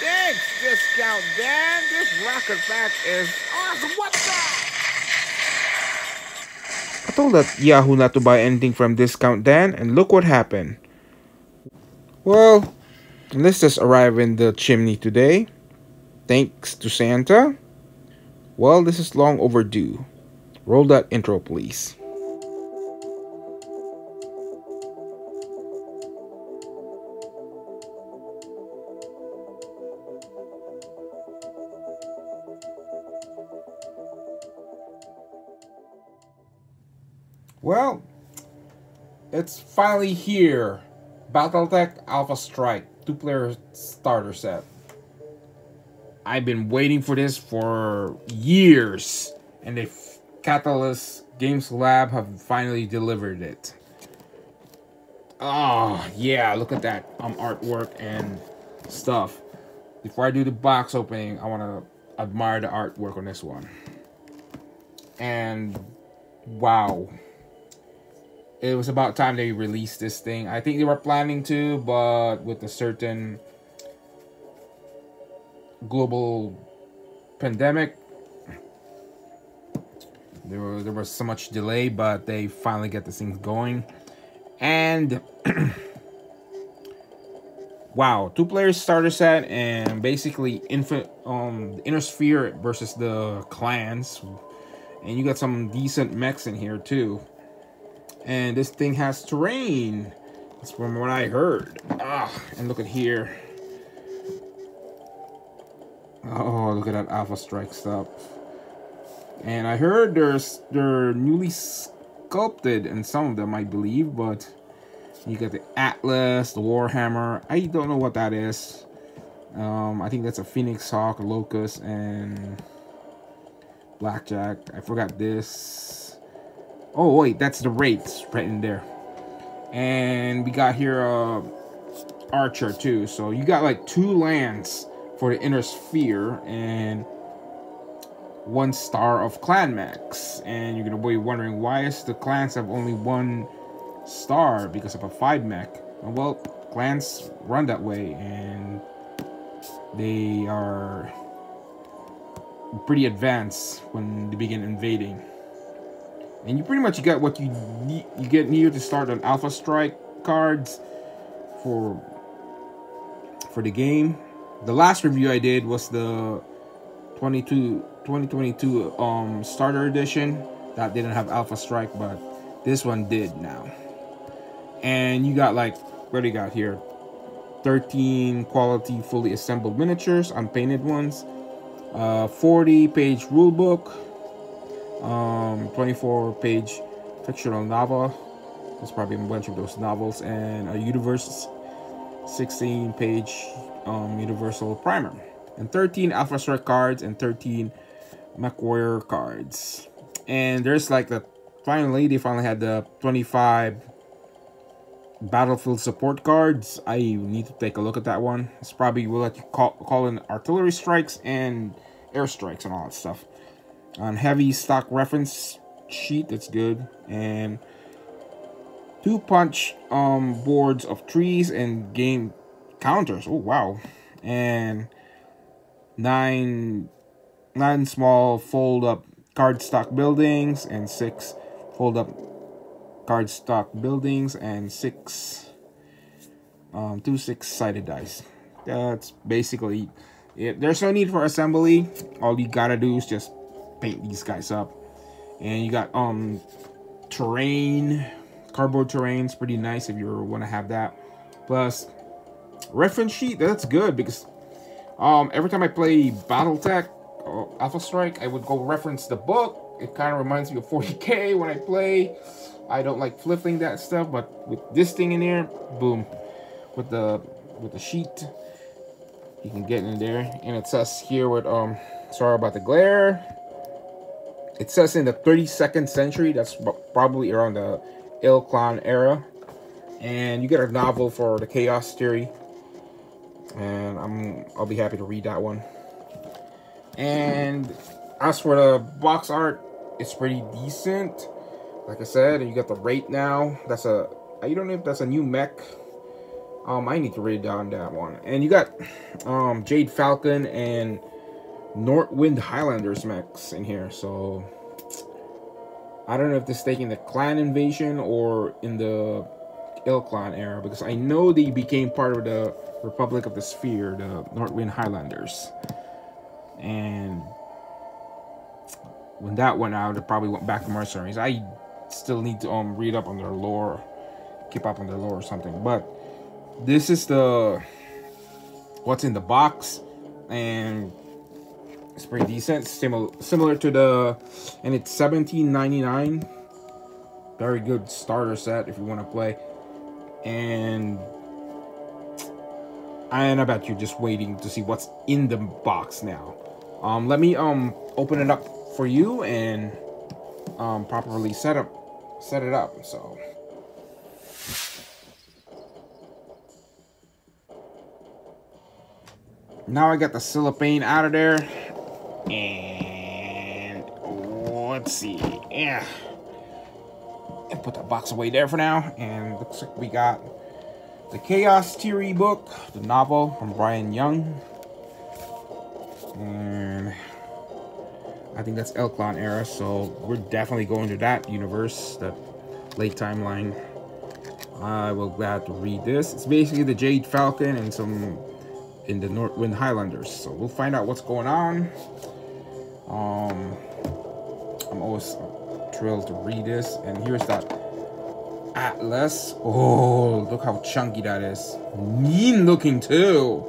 Thanks, Discount Dan. This rocket pack is awesome. What the? I told that Yahoo not to buy anything from Discount Dan, and look what happened. Well, let's just arrive in the chimney today. Thanks to Santa. Well, this is long overdue. Roll that intro, please. Well, it's finally here. Battletech Alpha Strike, two-player starter set. I've been waiting for this for years, and the Catalyst Games Lab have finally delivered it. Oh, yeah, look at that um, artwork and stuff. Before I do the box opening, I want to admire the artwork on this one. And wow it was about time they released this thing. I think they were planning to, but with a certain global pandemic, there was there was so much delay, but they finally get this thing going. And wow, two players starter set and basically infant um the inner sphere versus the clans. And you got some decent mechs in here too. And this thing has terrain. That's from what I heard. Ah, and look at here. Oh, look at that Alpha Strike stuff. And I heard there's they're newly sculpted in some of them, I believe, but you got the Atlas, the Warhammer. I don't know what that is. Um, I think that's a Phoenix Hawk, Locust, and Blackjack. I forgot this. Oh, wait, that's the rates right in there. And we got here uh, Archer, too. So you got like two lands for the Inner Sphere and one star of Clan Max. And you're going to be wondering, why is the clans have only one star because of a 5 mech? Well, clans run that way and they are pretty advanced when they begin invading. And you pretty much get what you need, you get needed to start on Alpha Strike cards for for the game. The last review I did was the 22 2022 um starter edition that didn't have Alpha Strike, but this one did now. And you got like what do you got here? 13 quality fully assembled miniatures, unpainted ones, uh 40 page rulebook, um, 24 page fictional novel. There's probably a bunch of those novels and a universe 16 page um, universal primer and 13 alpha strike cards and 13 MechWarrior cards. And there's like the finally they finally had the 25 battlefield support cards. I need to take a look at that one. It's probably will let you call, call in artillery strikes and air strikes and all that stuff on heavy stock reference sheet that's good. And two punch um boards of trees and game counters. Oh wow. And nine nine small fold up card stock buildings and six fold up card stock buildings and six um two six sided dice. That's basically it. There's no need for assembly. All you gotta do is just paint these guys up. And you got um terrain, cardboard terrain's pretty nice if you want to have that. Plus reference sheet, that's good because um every time I play BattleTech or Alpha Strike, I would go reference the book. It kind of reminds me of 40k when I play. I don't like flipping that stuff, but with this thing in here, boom, with the with the sheet, you can get in there. And it says here with um, sorry about the glare. It says in the 32nd century, that's probably around the ilClan era. And you get a novel for the Chaos Theory. And I'm I'll be happy to read that one. And as for the box art, it's pretty decent. Like I said, you got the rate now. That's a I don't know if that's a new mech. Um, I need to read down that one. And you got um Jade Falcon and Northwind Highlanders mechs in here. So I don't know if this is taking the clan invasion or in the ilClan era because I know they became part of the Republic of the Sphere, the Northwind Highlanders. And when that went out, it probably went back to mercenaries. I still need to um read up on their lore, keep up on their lore or something. But this is the what's in the box, and it's pretty decent. Similar similar to the, and it's seventeen ninety nine. Very good starter set if you want to play, and and I bet you're just waiting to see what's in the box now. Um, let me um open it up for you and um properly set up set it up. So. Now I got the cellophane out of there. And let's see. Yeah. And put that box away there for now. And looks like we got the Chaos Theory book, the novel from Bryan Young. And I think that's ilClan era, so we're definitely going to that universe, that late timeline. I will glad to read this. It's basically the Jade Falcon and some in the Northwind Highlanders. So we'll find out what's going on. Um, I'm always thrilled to read this. And here's that Atlas. Oh, look how chunky that is. Mean looking too.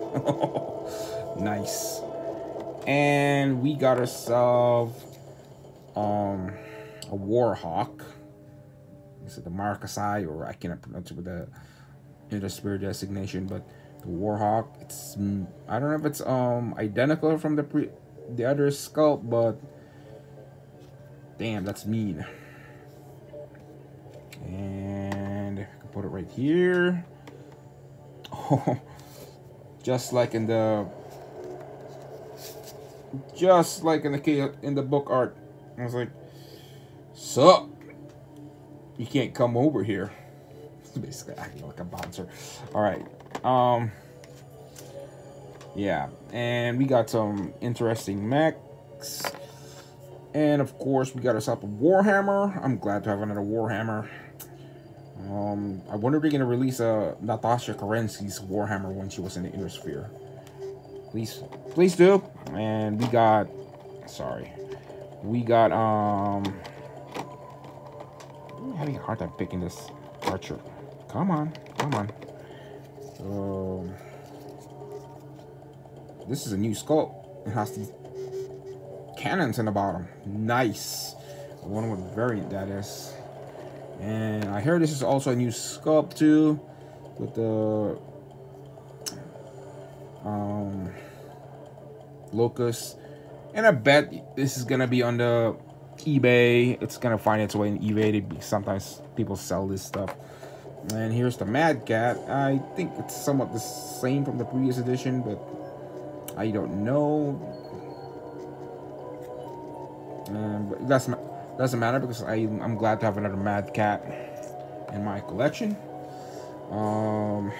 nice. And we got ourselves um a Warhawk. Is it the Masakari or I cannot pronounce it with the Inner Sphere designation, but the Warhawk. It's I don't know if it's um identical from the pre the other sculpt, but damn, that's mean. And I can put it right here. Oh, just like in the just like in the in the book art. I was like, "Sup? You can't come over here." Basically, acting like a bouncer. All right. Um. Yeah, and we got some interesting mechs. And of course, we got ourselves a Warhammer. I'm glad to have another Warhammer. Um, I wonder if they're gonna release a Natasha Kerensky's Warhammer when she was in the Inner Sphere. Please, please do. And we got, sorry, we got um. I'm having a hard time picking this archer. Come on, come on. Um, this is a new sculpt. It has these cannons in the bottom. Nice. I wonder what variant that is. And I heard this is also a new sculpt too, with the um, locust. And I bet this is gonna be on the eBay. It's gonna find its way in eBay. Sometimes people sell this stuff. And here's the Mad Cat. I think it's somewhat the same from the previous edition, but I don't know. Um, that's doesn't matter because I I'm glad to have another Mad Cat in my collection. Um,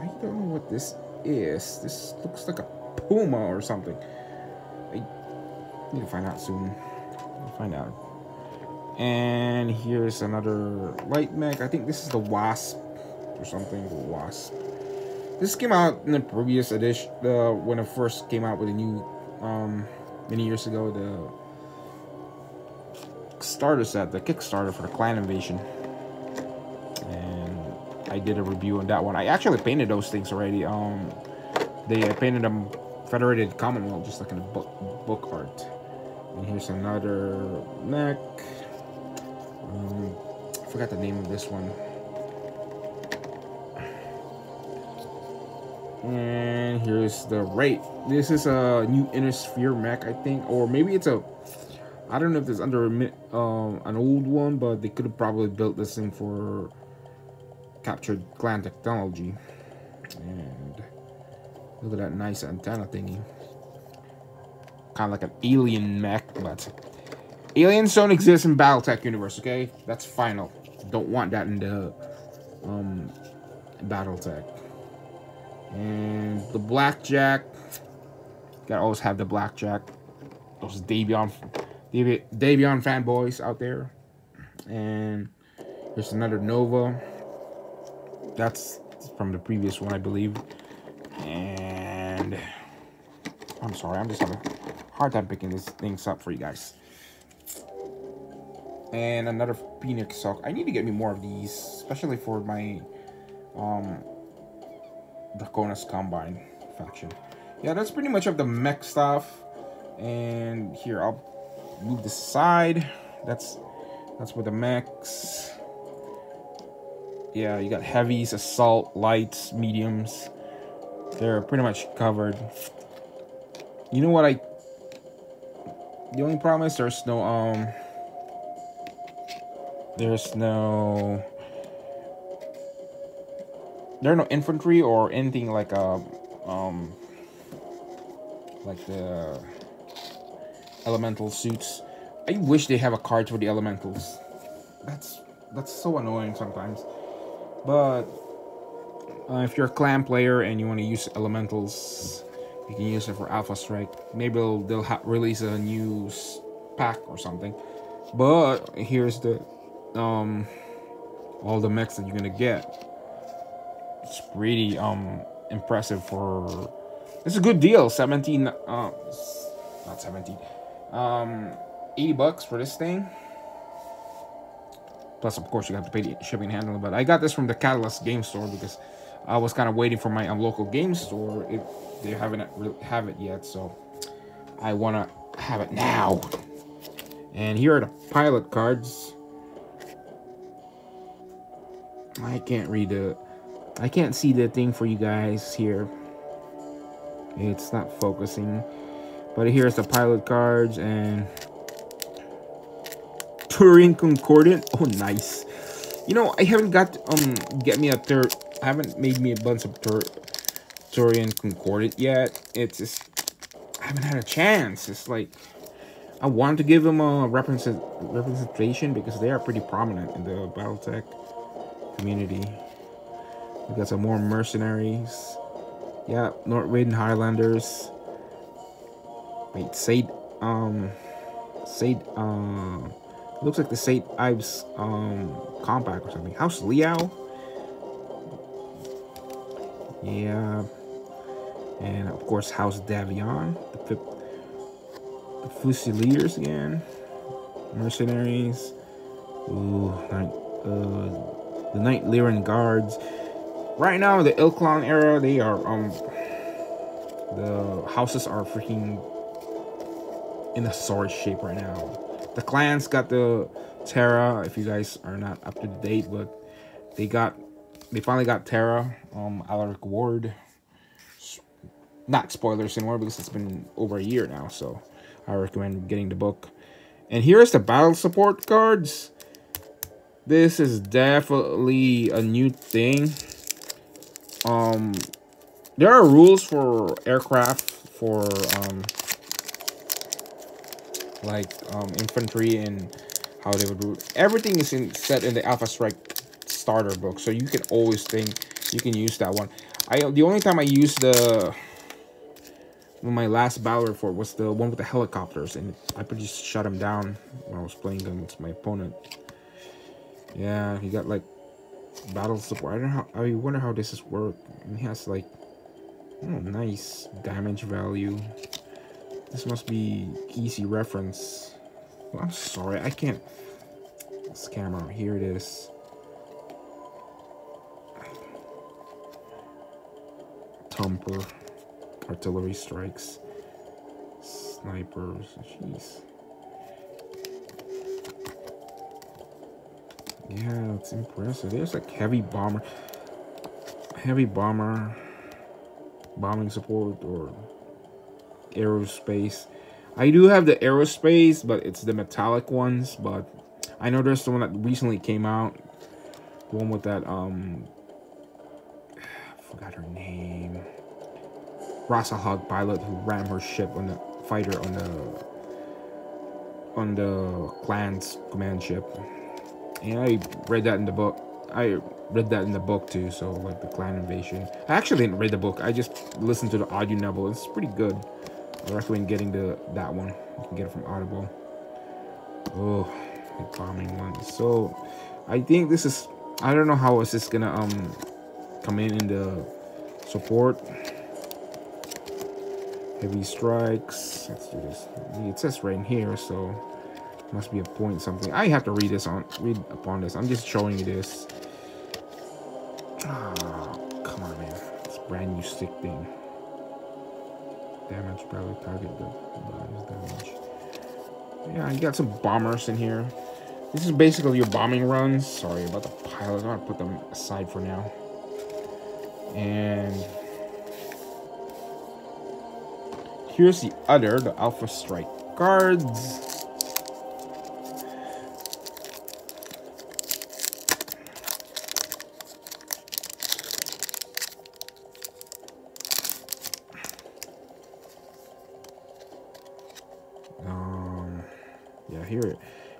I don't know what this is. This looks like a puma or something. I need to find out soon. I'll find out. And here's another light mech. I think this is the Wasp or something. Wasp. This came out in the previous edition, uh, when it first came out with a new, um, many years ago, the starter set, the Kickstarter for the Clan Invasion. And I did a review on that one. I actually painted those things already. Um, they I painted them Federated Commonwealth, just like in a book, book art. And here's another mech. Um, I forgot the name of this one. And here's the rate. This is a new Inner Sphere mech, I think, or maybe it's a. I don't know if it's under um, an old one, but they could have probably built this thing for captured clan technology. And look at that nice antenna thingy. Kind of like an alien mech, but Aliens don't exist in Battletech universe, okay? That's final. Don't want that in the um Battletech. And the blackjack. Gotta always have the blackjack. Those Davion, Davion, fanboys out there. And there's another Nova. That's from the previous one, I believe. And I'm sorry, I'm just having a hard time picking these things up for you guys. And another Phoenix Hawk. I need to get me more of these, especially for my um Draconis Combine faction. Yeah, that's pretty much of the mech stuff. And here, I'll move this aside. That's that's where the mechs. Yeah, you got heavies, assault, lights, mediums. They're pretty much covered. You know what I... The only problem is there's no, um... There's no... There are no infantry or anything like. Um, um like the elemental suits. I wish they have a card for the elementals. That's that's so annoying sometimes. But uh, if you're a clan player and you want to use elementals, you can use it for Alpha Strike. Maybe they'll, they'll release a new pack or something. But here's the um all the mechs that you're gonna get. It's pretty um impressive for it's a good deal. 17 uh not 17. Um 80 bucks for this thing. Plus, of course, you have to pay the shipping and handling. But I got this from the Catalyst game store because I was kind of waiting for my um, local game store. It, they haven't really have it yet, so I want to have it now. And here are the pilot cards. I can't read the... I can't see the thing for you guys here. It's not focusing. But here's the pilot cards and Taurian Concordat. Oh, nice. You know, I haven't got um get me a third. I haven't made me a bunch of Tur Taurian Concordat yet. It's just I haven't had a chance. It's like I wanted to give them a represent representation because they are pretty prominent in the BattleTech community. We got some more mercenaries. Yeah, Northwind Highlanders. Wait, Sade, um, Sade, um, looks like the St. Ives, um, compact or something. House Liao. Yeah. And of course, House Davion. The, the Fusiliers again. Mercenaries. Ooh, night, uh, the Knight Lyran Guards. Right now, the ilClan era, they are, um, the houses are freaking in a sword shape right now. The clans got the Terra, if you guys are not up to date, but they got, they finally got Terra, um, Alaric Ward. Not spoilers anymore because it's been over a year now, so I recommend getting the book. And here's the battle support cards. This is definitely a new thing. Um, there are rules for aircraft for um, like um, infantry and how they would do everything is in, set in the Alpha Strike starter book, so you can always think you can use that one. I the only time I used the my last battle report was the one with the helicopters, and I pretty shut him down when I was playing against my opponent. Yeah, he got like battle support. I don't know how, I wonder how this is work. He has like, oh, nice damage value. This must be easy reference. Well, I'm sorry, I can't. This camera, here it is. Thumper, artillery strikes, snipers, jeez. Yeah, it's impressive. There's like heavy bomber, heavy bomber, bombing support or aerospace. I do have the aerospace, but it's the metallic ones. But I know there's the one that recently came out. The one with that, um, I forgot her name. Rasalhague pilot who rammed her ship on the fighter on the on the clan's command ship. And I read that in the book. I read that in the book too. So like the clan invasion. I actually didn't read the book. I just listened to the audio novel. It's pretty good. I recommend getting the that one. You can get it from Audible. Oh, the bombing one. So I think this is. I don't know how is this is gonna um come in in the support. Heavy strikes. Let's do this. It says right in here, so must be a point something. I have to read this on read upon this. I'm just showing you this. Oh, come on, man. It's brand new stick thing. Damage probably target the damage. Yeah, you got some bombers in here. This is basically your bombing runs. Sorry about the pilots. I'm gonna put them aside for now. And here's the other, the Alpha Strike guards.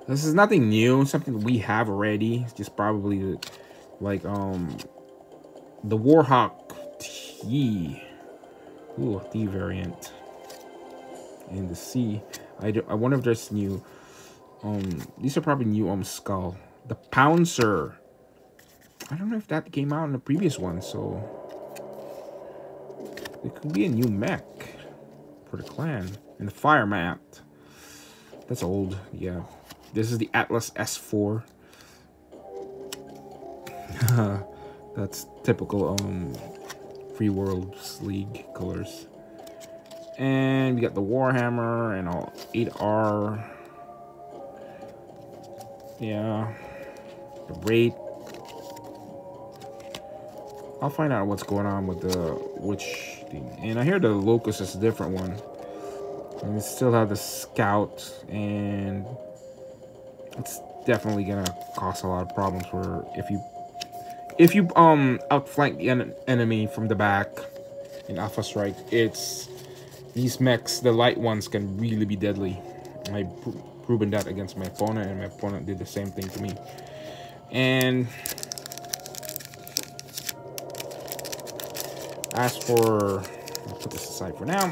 This is nothing new. Something we have already. It's just probably like um the Warhawk T. Ooh, T variant. In the C. I, do, I wonder if there's new. Um, these are probably new um skull. The Pouncer. I don't know if that came out in the previous one, so it could be a new mech for the clan. And the Fire Moth. That's old, yeah. This is the Atlas S4. That's typical um Free Worlds League colors. And we got the Warhammer and all 8R. Yeah. The rate. I'll find out what's going on with the which thing. And I hear the Locust is a different one. And we still have the Scout and it's definitely gonna cause a lot of problems for if you if you um outflank the en enemy from the back in Alpha Strike, it's these mechs, the light ones, can really be deadly. I've pr proven that against my opponent, and my opponent did the same thing to me. And as for, I'll put this aside for now.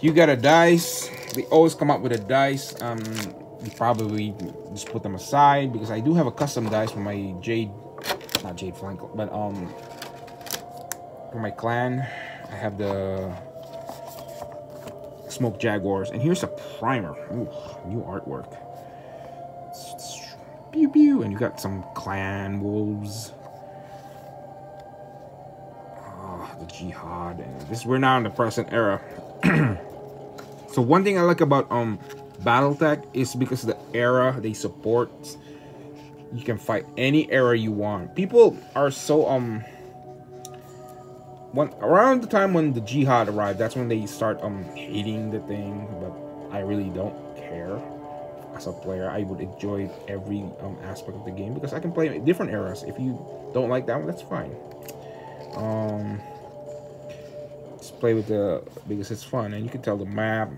You got a dice. They always come up with a dice. Um, probably just put them aside because I do have a custom dice for my Jade, not Jade Flank, but um, for my clan, I have the Smoke Jaguars, and here's a primer. Ooh, new artwork. Pew pew, and you got some clan wolves. Oh, the jihad, and this we're now in the present era. so one thing I like about um Battletech is because the era they support, you can fight any era you want. People are so um when around the time when the jihad arrived, that's when they start um hating the thing. But I really don't care. As a player, I would enjoy every um aspect of the game because I can play different eras. If you don't like that one, that's fine. Um, just play with the because it's fun and you can tell the map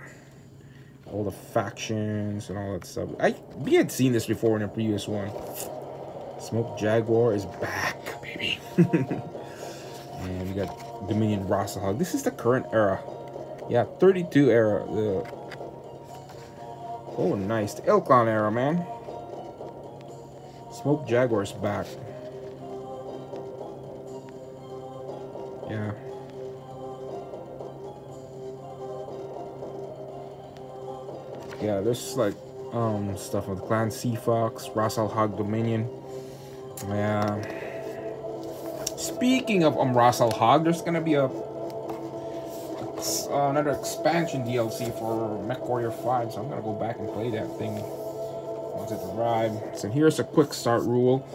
all the factions and all that stuff. I we had seen this before in a previous one. Smoke Jaguar is back, baby. and we got Dominion Rasalhague. This is the current era. Yeah, 32 era. Oh, nice. The ilClan era, man. Smoke Jaguar's back. Yeah, there's like um stuff with Clan Sea Fox, Rasalhague Dominion. Yeah. Speaking of um Rasalhague, there's gonna be a uh, another expansion DLC for MechWarrior 5, so I'm gonna go back and play that thing once it arrives. So here's a quick start rule.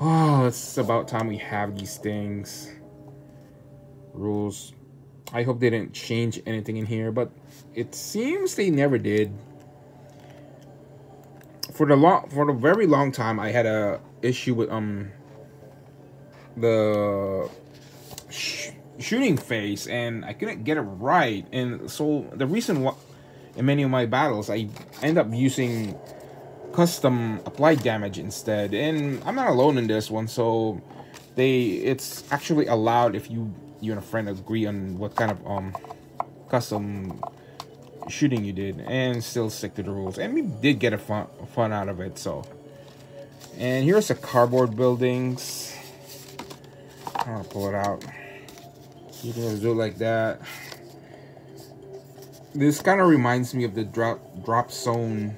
Oh, it's about time we have these things. Rules. I hope they didn't change anything in here, but it seems they never did. For the long, for the very long time, I had a issue with um the sh shooting phase, and I couldn't get it right. And so the reason why, in many of my battles, I end up using custom applied damage instead. And I'm not alone in this one, so they it's actually allowed if you you and a friend agree on what kind of um custom shooting you did and still stick to the rules. And we did get a fun fun out of it, so. And here's the cardboard buildings. I'm gonna pull it out. You can just do it like that. This kind of reminds me of the drop drop zone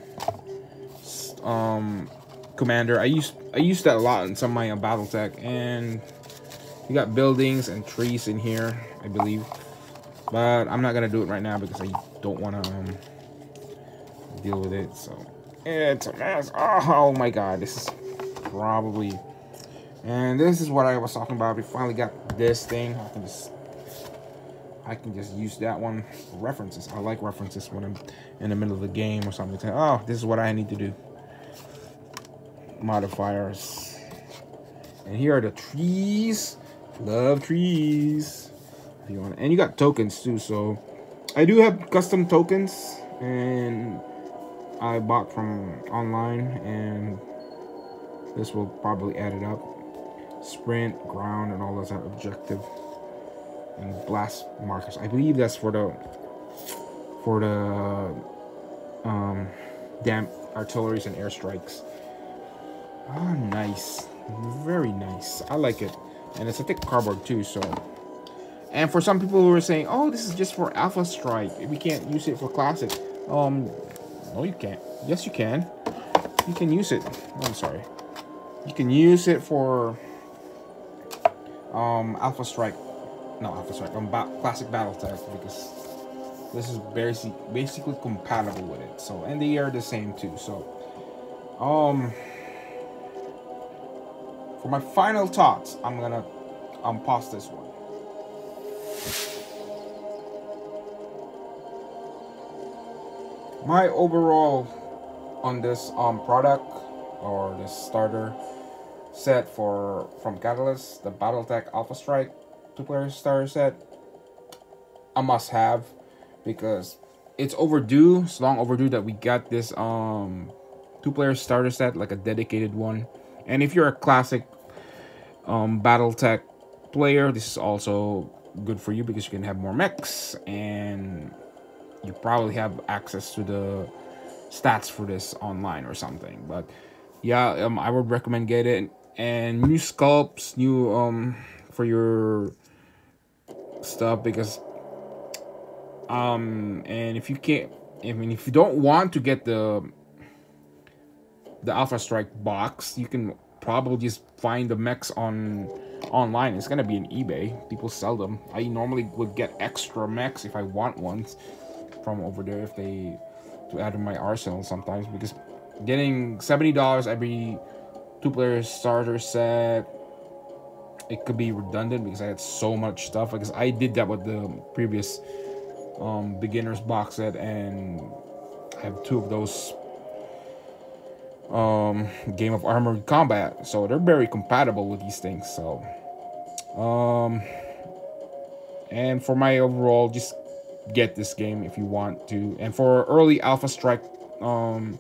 um commander. I used I used that a lot in some of my uh, BattleTech, and you got buildings and trees in here, I believe. But I'm not gonna do it right now because I don't want to um, deal with it. So it's a mess. Oh, oh my god, this is probably. And this is what I was talking about. We finally got this thing. I can just I can just use that one references. I like references when I'm in the middle of the game or something. Oh, this is what I need to do. Modifiers. And here are the trees. Love trees. If you want, and you got tokens too. So I do have custom tokens, and I bought from online, and this will probably add it up. Sprint, ground, and all those objective and blast markers. I believe that's for the for the um damn artilleries and airstrikes. Oh, nice. Very nice. I like it. And it's a thick cardboard too, so. And for some people who are saying, oh, this is just for Alpha Strike. We can't use it for Classic. Um, no, you can't. Yes, you can. You can use it. Oh, I'm sorry. You can use it for um, Alpha Strike. No, Alpha Strike. Um, ba Classic Battletech because this is basically basically compatible with it. So, and they are the same too. So, um, for my final thoughts, I'm gonna um pause this one. My overall on this um product or this starter set for from Catalyst, the BattleTech Alpha Strike two-player starter set, a must-have because it's overdue. It's long overdue that we got this um two-player starter set, like a dedicated one. And if you're a classic um, BattleTech player, this is also good for you because you can have more mechs and you probably have access to the stats for this online or something. But yeah, um, I would recommend get it. And new sculpts, new um for your stuff because um and if you can't I mean if you don't want to get the the Alpha Strike box, you can probably just find the mechs on online. It's gonna be in eBay. People sell them. I normally would get extra mechs if I want ones from over there if they to add to my arsenal sometimes because getting seventy dollars every two player starter set it could be redundant because I had so much stuff because I did that with the previous um, beginners box set and I have two of those um, game of armored combat. So they're very compatible with these things. So, um, and for my overall, just get this game if you want to. And for early Alpha Strike, um,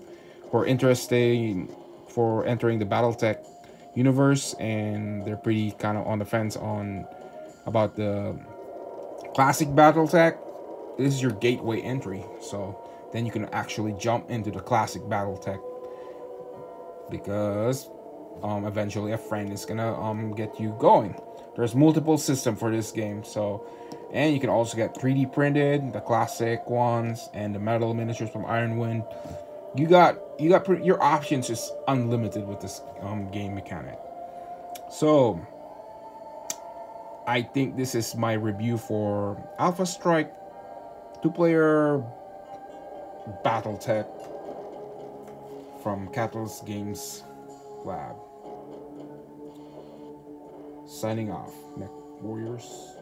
for interesting for entering the BattleTech universe, and they're pretty kind of on the fence on about the classic BattleTech. This is your gateway entry, so then you can actually jump into the classic BattleTech because um, eventually a friend is gonna um, get you going. There's multiple system for this game, so and you can also get 3D printed, the classic ones, and the metal miniatures from Iron Wind. You got you got your options is unlimited with this um, game mechanic. So I think this is my review for Alpha Strike two-player BattleTech from Catalyst Games Lab. Signing off, Warriors.